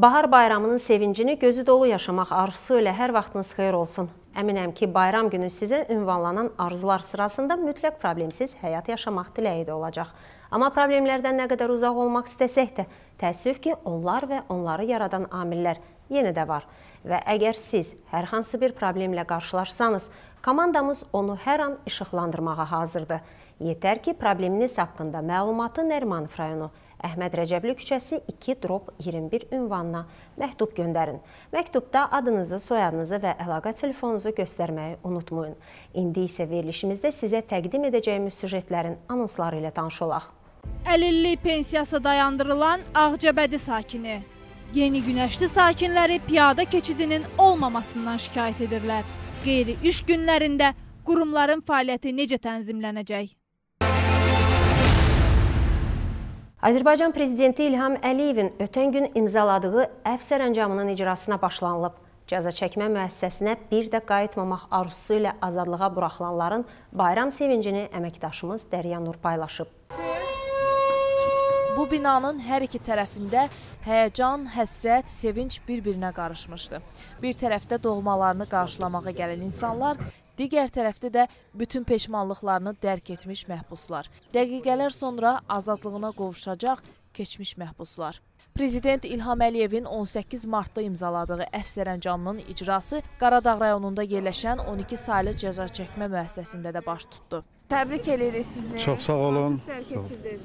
Bahar bayramının sevincini gözü dolu yaşamaq arzusu ilə hər vaxtınız xeyir olsun. Əminəm ki, bayram günü sizə ünvanlanan arzular sırasında mütləq problemsiz həyat yaşamaq diləyi də olacaq. Amma problemlərdən nə qədər uzaq olmaq istəsək də, təəssüf ki, onlar və onları yaradan amillər yenə də var. Və əgər siz hər hansı bir problemlə qarşılaşsanız, komandamız onu hər an işıqlandırmağa hazırdır. Yetər ki, probleminiz haqqında məlumatı Nərimanov rayonu Əhməd Rəcəbli küçəsi 2 drop 21 ünvanına məktub göndərin. Məktubda adınızı, soyadınızı və əlaqə telefonunuzu göstərməyi unutmayın. İndi isə verilişimizdə sizə təqdim edəcəyimiz süjetlərin anonsları ilə tanış olaq. Əlillik pensiyası dayandırılan Ağcabədi sakini. Yeni Günəşli sakinləri piyada keçidinin olmamasından şikayət edirlər. Qeyri iş günlərində qurumların fəaliyyəti necə tənzimlənəcək? Azərbaycan prezidenti İlham Əliyevin ötən gün imzaladığı əf sərəncamının icrasına başlanılıb. Cəza çəkmə müəssisəsinə bir də qayıtmamaq arzusu ilə azadlığa buraxılanların bayram sevincini əməkdaşımız Dərya Nur paylaşıb. Bu binanın hər iki tərəfində həyəcan, həsrət, sevinc bir-birinə qarışmışdı. Bir tərəfdə doğmalarını qarşılamağa gələn insanlar, digər tərəfdə də bütün peşmanlıqlarını dərk etmiş məhbuslar. Dəqiqələr sonra azadlığına qovuşacaq keçmiş məhbuslar. Prezident İlham Əliyevin 18 martda imzaladığı əf sərəncamının icrası Qaradağ rayonunda yerləşən 12 saylı cəza çəkmə müəssisəsində də baş tutdu. Təbrik edirik sizi. Çox sağ olun. Sağ olun.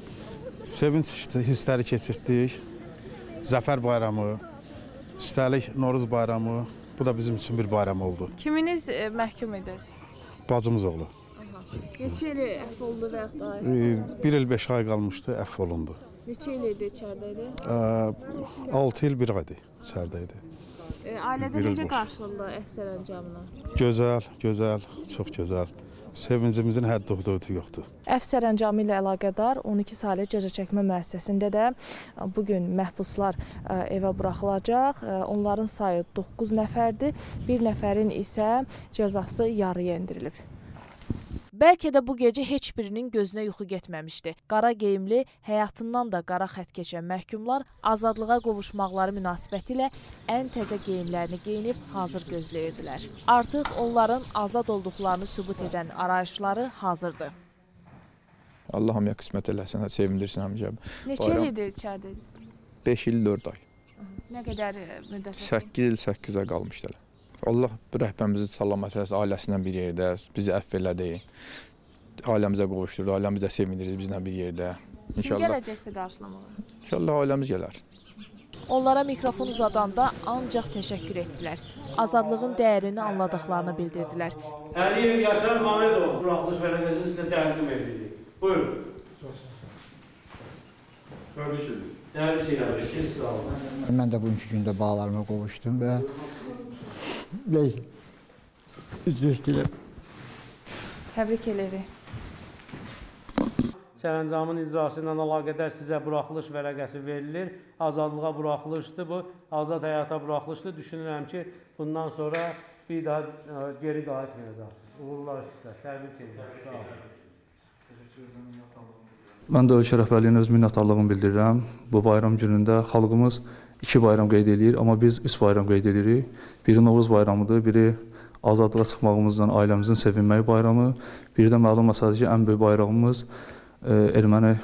Sevinç hissləri keçirtdik. Zəfər bayramı, üstəlik Noruz bayramı. Bu da bizim üçün bir bayram oldu. Kiminiz e, məhkum edir? Bacımız oğlu. Neçə il əff oldu və yaxud da? Ee, Bir il 5 ay qalmışdı, əff olundu. Neçə il idi içəridə idi? 6 il 1 aydı içəridə idi. E, ailədə Bir il necə boş. qarşıladılar əf sərəncamını? Gözəl, gözəl, çox gözəl. Sevincimizin həddi-hududu yoxdur. Əf sərəncamı ilə əlaqədar 12 saylı cəza çəkmə müəssisəsində də bu gün məhbuslar ə, evə buraxılacaq. Ə, Onların sayı 9 nəfərdir. Bir nəfərin isə cəzası yarıya endirilib. Bəlkə də bu gecə heç birinin gözünə yuxu getməmişdi. Qara geyimli, həyatından da qara xətt keçən məhkumlar azadlığa qovuşmaqları münasibətilə ən təzə geyimlərini geyinib hazır gözləyirdilər. Artıq onların azad olduqlarını sübut edən arayışları hazırdır. Allah hamıya qismət eləsin, sevindirsin həmişə. Neçə il idi içəridəydiniz? 5 il 4 ay. Nə qədər müddət? 8 il 8 ay qalmışlar. Allah bu rəhbərimizi salamat eləsin, ailəsindən bir yerdə, bizi əfv elədi. Ailəmizə qovuşdurdu, ailəmiz də sevindirdi bizlə bir yerdə. İnşallah, Gələcəksə qarşılamağa. inşallah ailəmiz gələr. Onlara mikrofon uzadanda ancaq təşəkkür etdilər. Azadlığın dəyərini anladıqlarını bildirdilər. Əliyev Yaşar Mamedov buraxılış vərəqəsini sizə təqdim edirik. Buyurun. Təbrik edirəm. Təbrik edirik. Siz sağ olun. Mən də bugünkü gündə bağlarıma qovuşdum və biz üzr istəyirəm. Təbrik edirik. Sərəncamın icrası ilə əlaqədar sizə buraxılış vərəqəsi verilir. Azadlığa buraxılışdır bu. Azad həyata buraxılışdır. Düşünürəm ki, bundan sonra bir daha ə, geri qayıtmayacaqsınız. Uğurlar sizə. Təbrik edirəm. Sağ olun. Mən də ölkə rəhbərliyinə öz minnətdarlığımı bildirirəm. Bu bayram günündə xalqımız iki bayram qeyd edir, amma biz üç bayram qeyd edirik. Biri Novruz bayramıdır, biri azadlığa çıxmağımızdan ailəmizin sevinməyi bayramı, biri də məlum məsələdir ki, ən böyük bayramımız e, erməni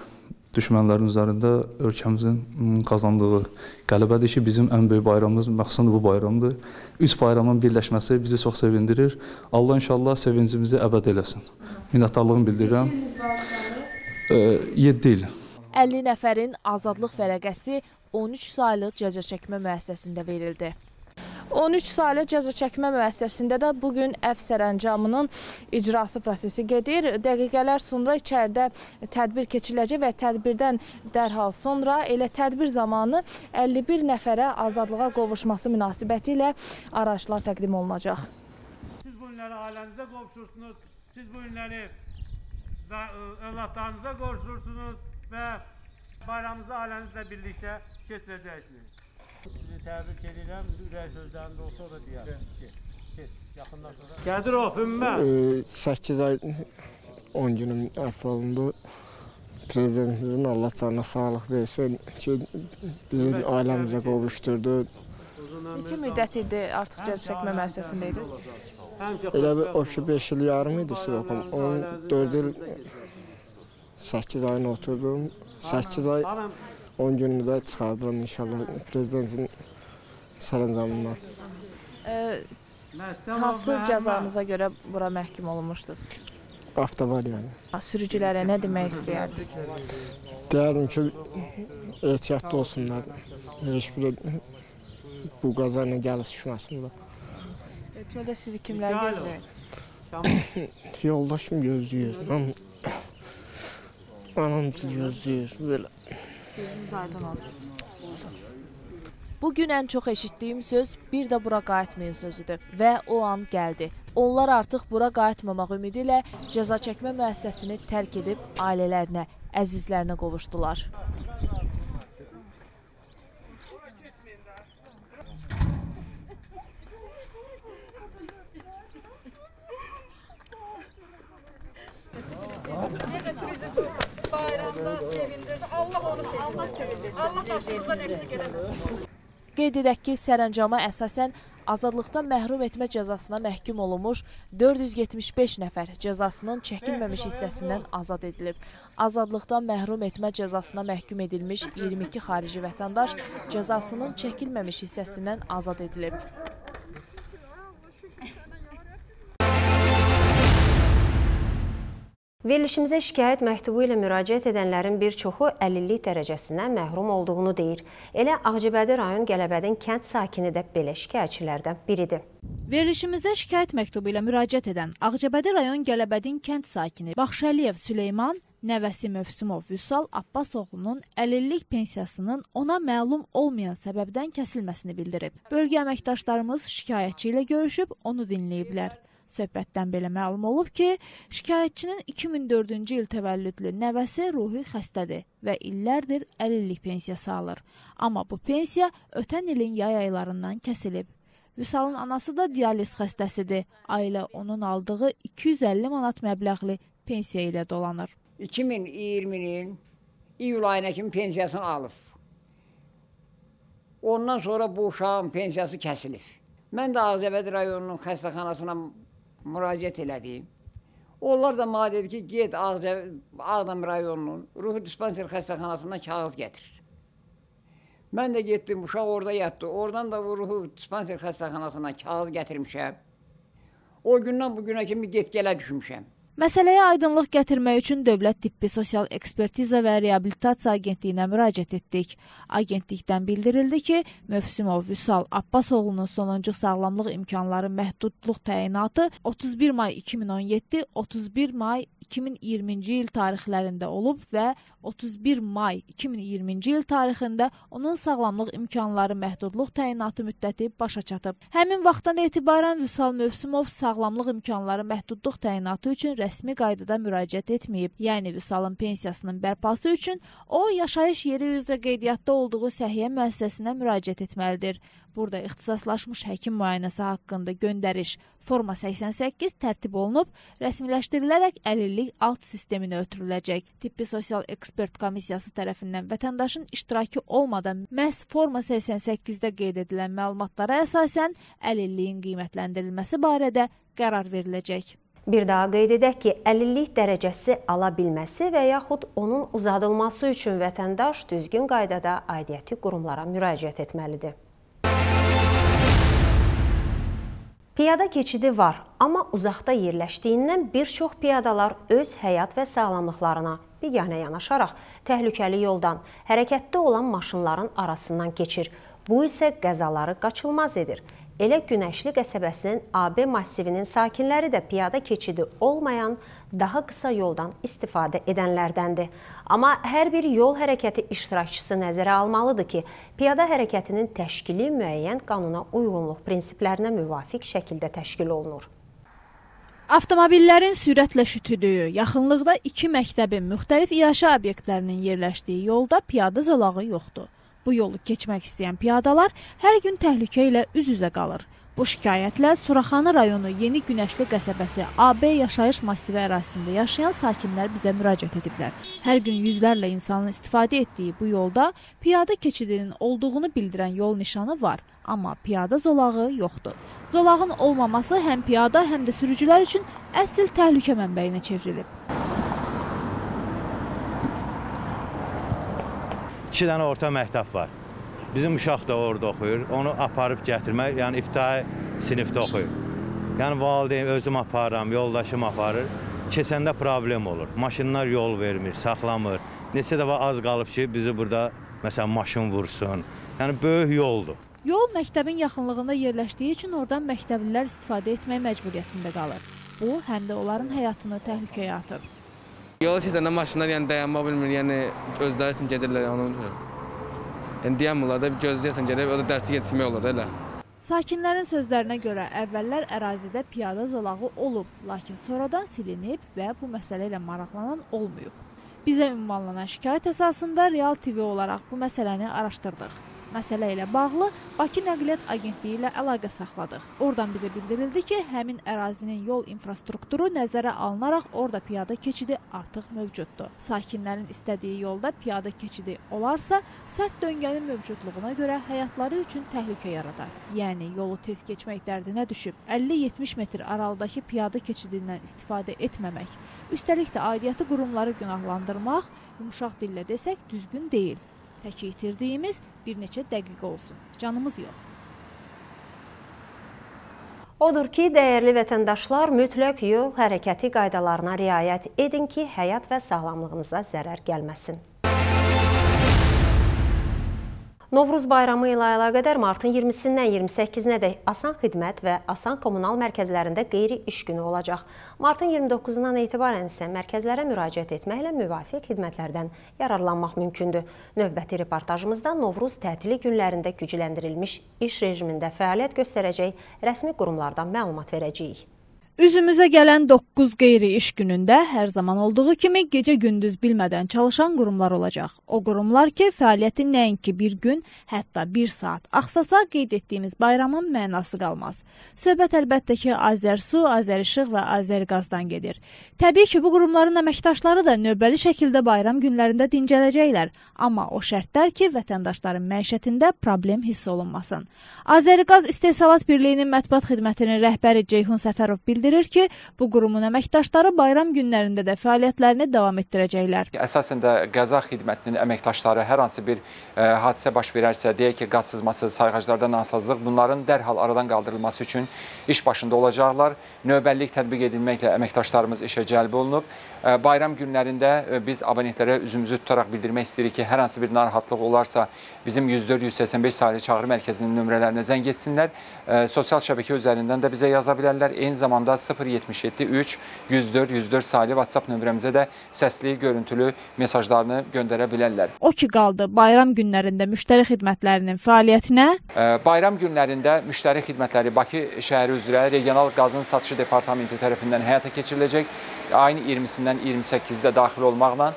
düşmənlərin üzərində ölkəmizin qazandığı qələbədir ki, bizim ən böyük bayramımız məxsusən bu bayramdır. Üç bayramın birləşməsi bizi çox sevindirir. Allah inşallah sevincimizi əbəd eləsin. Minnətdarlığımı bildirirəm. 7 il. 50 nəfərin azadlıq vərəqəsi 13 saylı cəza çəkmə müəssisəsində verildi. 13 saylı cəza çəkmə müəssisəsində də bu gün əf sərəncamının icrası prosesi gedir. Dəqiqələr sonra içəridə tədbir keçiriləcək və tədbirdən dərhal sonra elə tədbir zamanı 51 nəfərə azadlığa qovuşması münasibətilə araçlar təqdim olunacaq. Siz bu günləri ailənizə qovuşursunuz. Siz bu günləri və ə, övladlarınıza qovuşursunuz və bayramınızı ailənizlə birlikdə keçirəcəksiniz. Sizi təbrik edirəm. Ürək sözlərində olsa da deyər. Yaxından sonra. Qədirov Ümmə. 8 ay 10 günüm əfv olundu. prezidentimizin Allah canına sağlıq versin ki, bizi ailəmizə qovuşturdu. Neçə müddət idi artıq cəza çəkmə müəssisəsində idiniz? Elə bir o ki 5 il yarım idi srokum. 14 il 8 ayını oturdum. 8 ay 10 günü də çıxardıram inşallah prezidentin sərəncamından. Ə, hansı cəzanıza görə bura məhkum olunmuşdunuz? Avtovar yəni. Sürücülərə nə demək istəyərdiniz? Deyərdim ki, ehtiyatlı olsunlar. Heç bir bu qaza ilə gəlib düşməsinlər. Ölkədə sizi kimlər gözləyir? Yoldaşım gözləyir. Anam, anam gözləyir. Belə. Gözünüz aydın olsun. Bu gün ən çox eşitdiyim söz bir də bura qayıtmayın sözüdür və o an gəldi. Onlar artıq bura qayıtmamaq ümidi ilə cəza çəkmə müəssisəsini tərk edib ailələrinə, əzizlərinə qovuşdular. Allah başınızdan eksik eləməsin. Qeyd edək ki, sərəncama əsasən azadlıqdan məhrum etmə cəzasına məhkum olunmuş 475 nəfər cəzasının çəkilməmiş hissəsindən azad edilib. Azadlıqdan məhrum etmə cəzasına məhkum edilmiş 22 xarici vətəndaş cəzasının çəkilməmiş hissəsindən azad edilib. Verilişimizə şikayət məktubu ilə müraciət edənlərin bir çoxu əlillik dərəcəsindən məhrum olduğunu deyir. Elə Ağcabədi rayon Gəlabədin kənd sakini də belə şikayətçilərdən biridir. Verilişimizə şikayət məktubu ilə müraciət edən Ağcabədi rayon Gəlabədin kənd sakini Baxşəliyev Süleyman nəvəsi Mövsümov Vüsal Abbas oğlunun əlillik pensiyasının ona məlum olmayan səbəbdən kəsilməsini bildirib. Bölgə əməkdaşlarımız şikayətçi ilə görüşüb onu dinləyiblər. Söhbətdən belə məlum olub ki, şikayətçinin 2004-cü il təvəllüdlü nəvəsi ruhi xəstədir və illərdir əlillik pensiyası alır. Amma bu pensiya ötən ilin yay aylarından kəsilib. Vüsalın anası da dializ xəstəsidir. Ailə onun aldığı 250 manat məbləğli pensiya ilə dolanır. 2020-nin iyul ayına kimi pensiyasını alıb. Ondan sonra bu uşağın pensiyası kəsilib. Mən də Ağcabədi rayonunun xəstəxanasına müraciət elədim. Onlar da mənə dedi ki, get Ağca, Ağdam rayonunun ruhi dispanser xəstəxanasından kağız gətir. Mən də getdim, uşaq orada yatdı. Oradan da ruhi dispanser xəstəxanasından kağız gətirmişəm. O gündən bu günə kimi get-gələ düşmüşəm. Məsələyə aydınlıq gətirmək üçün Dövlət Tibbi Sosial Ekspertiza və Reabilitasiya Agentliyinə müraciət etdik. Agentlikdən bildirildi ki, Mövsümov Vüsal Abbasoğlunun sonuncu sağlamlıq imkanları məhdudluq təyinatı 31 may 2017, 31 may 2020-ci il tarixlərində olub və 31 may 2020-ci il tarixində onun sağlamlıq imkanları məhdudluq təyinatı müddəti başa çatıb. Həmin vaxtdan etibarən Vüsal Mövsümov sağlamlıq imkanları məhdudluq təyinatı üçün rəsmi qaydada müraciət etməyib. Yəni Vüsalın pensiyasının bərpası üçün o yaşayış yeri üzrə qeydiyyatda olduğu səhiyyə müəssisəsinə müraciət etməlidir. Burada ixtisaslaşmış həkim müayinəsi haqqında göndəriş forma 88 tərtib olunub, rəsmiləşdirilərək əlillik alt sisteminə ötürüləcək. Tibbi Sosial Ekspert Komissiyası tərəfindən vətəndaşın iştirakı olmadan məhz forma 88-də qeyd edilən məlumatlara əsasən əlilliyin qiymətləndirilməsi barədə qərar veriləcək. Bir daha qeyd edək ki, əlillik dərəcəsi ala bilməsi və yaxud onun uzadılması üçün vətəndaş düzgün qaydada aidiyyəti qurumlara müraciət etməlidir. Piyada keçidi var, amma uzaqda yerləşdiyindən bir çox piyadalar öz həyat və sağlamlıqlarına biganə yanaşaraq təhlükəli yoldan hərəkətdə olan maşınların arasından keçir. Bu isə qəzaları qaçılmaz edir. Elə Günəşli qəsəbəsinin AB massivinin sakinləri də piyada keçidi olmayan daha qısa yoldan istifadə edənlərdəndir. Amma hər bir yol hərəkəti iştirakçısı nəzərə almalıdır ki, piyada hərəkətinin təşkili müəyyən qanuna uyğunluq prinsiplərinə müvafiq şəkildə təşkil olunur. Avtomobillərin sürətlə şütüdüyü, yaxınlıqda iki məktəbin müxtəlif iaşə obyektlərinin yerləşdiyi yolda piyada zolağı yoxdur. Bu yolu keçmək istəyən piyadalar hər gün təhlükə ilə üz-üzə qalır. Bu şikayətlə Suraxanı rayonu Yeni Günəşli qəsəbəsi AB yaşayış massivi ərazisində yaşayan sakinlər bizə müraciət ediblər. Hər gün yüzlərlə insanın istifadə etdiyi bu yolda piyada keçidinin olduğunu bildirən yol nişanı var, amma piyada zolağı yoxdur. Zolağın olmaması həm piyada, həm də sürücülər üçün əsl təhlükə mənbəyinə çevrilib. İki dənə orta məktəb var. Bizim uşaq da orada oxuyur. Onu aparıb gətirmək, yəni ibtidai sinifdə oxuyur. Yəni valideyn özüm aparıram, yoldaşım aparır. Keçəndə problem olur. Maşınlar yol vermir, saxlamır. Neçə dəfə az qalıb ki, bizi burada məsələn maşın vursun. Yəni böyük yoldur. Yol məktəbin yaxınlığında yerləşdiyi üçün oradan məktəblilər istifadə etmək məcburiyyətində qalır. Bu, həm də onların həyatını təhlükəyə atır. Yola keçəndə maşınlar yəni dayanma bilmir, yəni özləri üçün gedirlər onun. Yəni dayanmırlar da gözləyəsən gedib, o da dərsi yetişmək olur elə. Sakinlərin sözlərinə görə əvvəllər ərazidə piyada zolağı olub, lakin sonradan silinib və bu məsələ ilə maraqlanan olmayıb. Bizə ünvanlanan şikayət əsasında Real TV olaraq bu məsələni araşdırdıq. Məsələ ilə bağlı Bakı Nəqliyyat Agentliyi ilə əlaqə saxladıq. Oradan bizə bildirildi ki, həmin ərazinin yol infrastrukturu nəzərə alınaraq orada piyada keçidi artıq mövcuddur. Sakinlərin istədiyi yolda piyada keçidi olarsa, sərt döngənin mövcudluğuna görə həyatları üçün təhlükə yaradar. Yəni yolu tez keçmək dərdinə düşüb 50-70 metr aralıdakı piyada keçidindən istifadə etməmək, üstəlik də aidiyyəti qurumları günahlandırmaq, yumşaq dillə desək düzgün deyil. Tək itirdiyimiz bir neçə dəqiqə olsun. Canımız yox. Odur ki, dəyərli vətəndaşlar, mütləq yol hərəkəti qaydalarına riayət edin ki, həyat və sağlamlığınıza zərər gəlməsin. Novruz bayramı ilə əlaqədar martın 20-sindən 28-nədək asan xidmət və asan kommunal mərkəzlərində qeyri-iş günü olacaq. Martın 29-dan etibarən isə mərkəzlərə müraciət etməklə müvafiq xidmətlərdən yararlanmaq mümkündür. Növbəti reportajımızda Novruz tətili günlərində gücləndirilmiş iş rejimində fəaliyyət göstərəcək rəsmi qurumlardan məlumat verəcəyik. Üzümüzə gələn 9 qeyri-iş günündə hər zaman olduğu kimi gecə-gündüz bilmədən çalışan qurumlar olacaq. O qurumlar ki, fəaliyyəti nəinki bir gün, hətta bir saat axsasa qeyd etdiyimiz bayramın mənası qalmaz. Söhbət əlbəttə ki, Azərsu, Azərişıq və Azərqazdan gedir. Təbii ki, bu qurumların əməkdaşları da növbəli şəkildə bayram günlərində dincələcəklər, amma o şərtlər ki, vətəndaşların məişətində problem hiss olunmasın. Azərqaz İstehsalat Birliyinin mətbuat xidmətinin rəhbəri Ceyhun Səfərov bildirir bildirir ki, bu qurumun əməkdaşları bayram günlərində də fəaliyyətlərini davam etdirəcəklər. Əsasən də qəza xidmətinin əməkdaşları hər hansı bir ə, hadisə baş verərsə, deyək ki, qaz sızması, sayğaclarda nasazlıq, bunların dərhal aradan qaldırılması üçün iş başında olacaqlar. Növbəllik tətbiq edilməklə əməkdaşlarımız işə cəlb olunub. Ə, bayram günlərində biz abonentlərə üzümüzü tutaraq bildirmək istəyirik ki, hər hansı bir narahatlıq olarsa, bizim 104-185 sayılı çağrı mərkəzinin nömrələrinə zəng etsinlər. Ə, sosial şəbəkə üzərindən də bizə yaza bilərlər. Eyni zamanda 077 3 104 104 sayılı WhatsApp nömrəmizə də səsli, görüntülü mesajlarını göndərə bilərlər. O ki qaldı bayram günlərində müştəri xidmətlərinin fəaliyyətinə. Bayram günlərində müştəri xidmətləri Bakı şəhəri üzrə Regional Qazın Satışı Departamenti tərəfindən həyata keçiriləcək. Ayın 20-sindən 28-də daxil olmaqla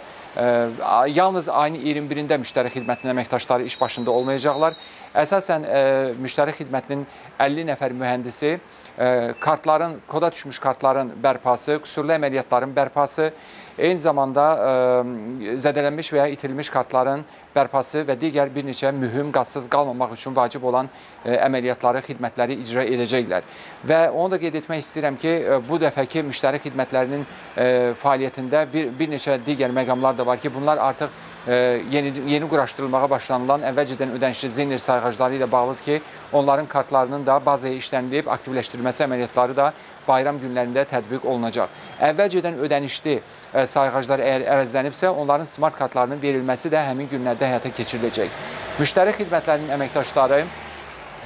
Yalnız ayın 21-də müştəri xidmətinin əməkdaşları iş başında olmayacaqlar. Əsasən müştəri xidmətinin 50 nəfər mühəndisi kartların, koda düşmüş kartların bərpası, qüsurlu əməliyyatların bərpası, eyni zamanda zədələnmiş və ya itirilmiş kartların bərpası və digər bir neçə mühüm qazsız qalmamaq üçün vacib olan əməliyyatları, xidmətləri icra edəcəklər. Və onu da qeyd etmək istəyirəm ki, bu dəfəki müştəri xidmətlərinin fəaliyyətində bir, bir neçə digər məqamlar da var ki, bunlar artıq yeni, yeni quraşdırılmağa başlanılan əvvəlcədən ödənişli Zenir sayğacları ilə bağlıdır ki, onların kartlarının da bazaya işlənilib aktivləşdirilməsi əməliyyatları da bayram günlərində tətbiq olunacaq. Əvvəlcədən ödənişli sayğaclar əgər əvəzlənibsə, onların smart kartlarının verilməsi də həmin günlərdə həyata keçiriləcək. Müştəri xidmətlərinin əməkdaşları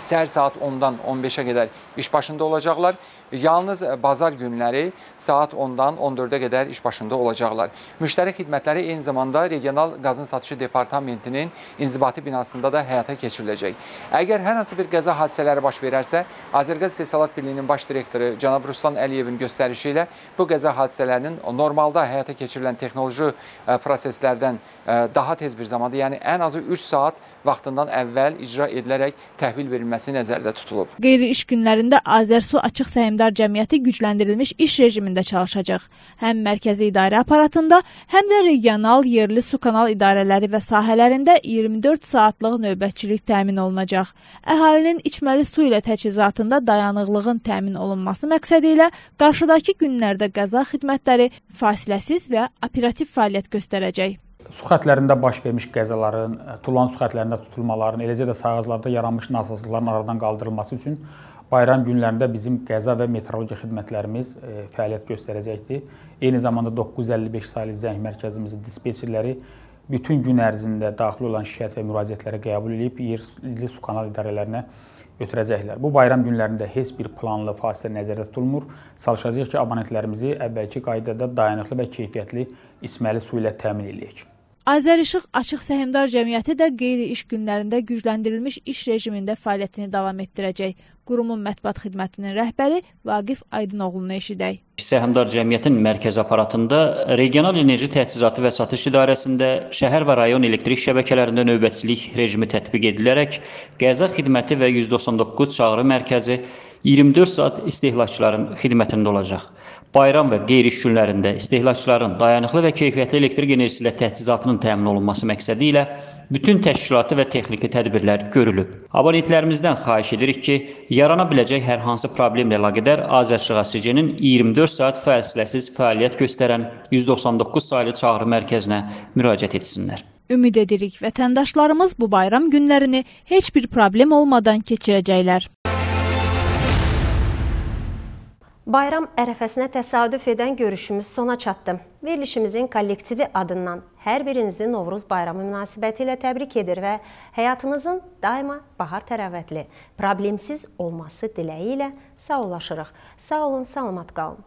səhər saat 10-dan 15-ə qədər iş başında olacaqlar. Yalnız bazar günləri saat 10-dan 14-ə qədər iş başında olacaqlar. Müştəri xidmətləri eyni zamanda Regional Qazın Satışı Departamentinin inzibati binasında da həyata keçiriləcək. Əgər hər hansı bir qəza hadisələri baş verərsə, Azərqaz İstehsalat Birliyinin baş direktoru cənab Ruslan Əliyevin göstərişi ilə bu qəza hadisələrinin normalda həyata keçirilən texnoloji proseslərdən daha tez bir zamanda, yəni ən azı 3 saat vaxtından əvvəl icra edilərək təhvil verilməsi nəzərdə tutulub. Qeyri-iş günlərində Azərsu Açıq Səhmdar Cəmiyyəti gücləndirilmiş iş rejimində çalışacaq. Həm mərkəzi idarə aparatında, həm də regional, yerli su kanal idarələri və sahələrində 24 saatlıq növbətçilik təmin olunacaq. Əhalinin içməli su ilə təchizatında dayanıqlığın təmin olunması məqsədi ilə qarşıdakı günlərdə qəza xidmətləri fasiləsiz və operativ fəaliyyət göstərəcək. Su xətlərində baş vermiş qəzaların, tulan su xətlərində tutulmaların, eləcə də sahələrdə yaranmış nasazlıqların aradan qaldırılması üçün bayram günlərində bizim qəza və meteorologiya xidmətlərimiz fəaliyyət göstərəcəkdir. Eyni zamanda 955 saylı zəng mərkəzimizin dispetçerləri bütün gün ərzində daxil olan şikayət və müraciətləri qəbul edib yerli su kanal idarələrinə ötürəcəklər. Bu bayram günlərində heç bir planlı fasilə nəzərdə tutulmur. Çalışacağıq ki, abonentlərimizi əvvəlki qaydada dayanıqlı və keyfiyyətli içməli su ilə təmin edək. Azərişıq Açıq Səhmdar Cəmiyyəti də qeyri-iş günlərində gücləndirilmiş iş rejimində fəaliyyətini davam etdirəcək. Qurumun mətbuat xidmətinin rəhbəri Vaqif Aydınoğlunu eşidək. Səhmdar Cəmiyyətin mərkəz aparatında regional enerji təchizatı və satış idarəsində şəhər və rayon elektrik şəbəkələrində növbətçilik rejimi tətbiq edilərək qəza xidməti və 199 çağrı mərkəzi 24 saat istehlakçıların xidmətində olacaq. Bayram və qeyri-iş günlərində istehlakçıların dayanıqlı və keyfiyyətli elektrik enerjisi ilə təchizatının təmin olunması məqsədi ilə bütün təşkilati və texniki tədbirlər görülüb. Abonentlərimizdən xahiş edirik ki, yarana biləcək hər hansı problemlə əlaqədar Azərşıq ASC-nin 24 saat fasiləsiz fəaliyyət göstərən 199 saylı çağrı mərkəzinə müraciət etsinlər. Ümid edirik vətəndaşlarımız bu bayram günlərini heç bir problem olmadan keçirəcəklər. Bayram ərəfəsinə təsadüf edən görüşümüz sona çatdı. Verilişimizin kollektivi adından hər birinizi Novruz bayramı münasibəti ilə təbrik edir və həyatınızın daima bahar tərəvətli, problemsiz olması diləyi ilə sağollaşırıq. Sağ olun, salamat qalın.